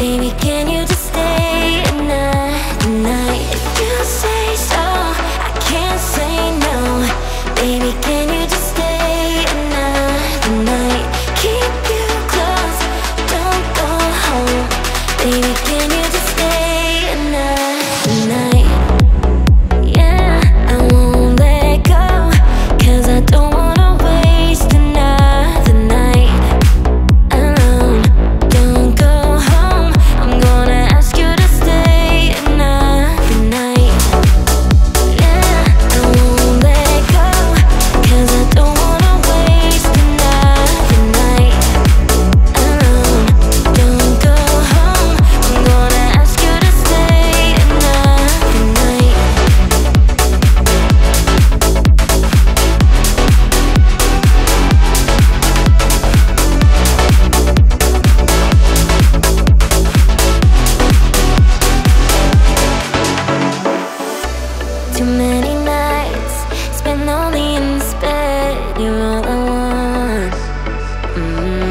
Baby, can you just stay Mm-hmm.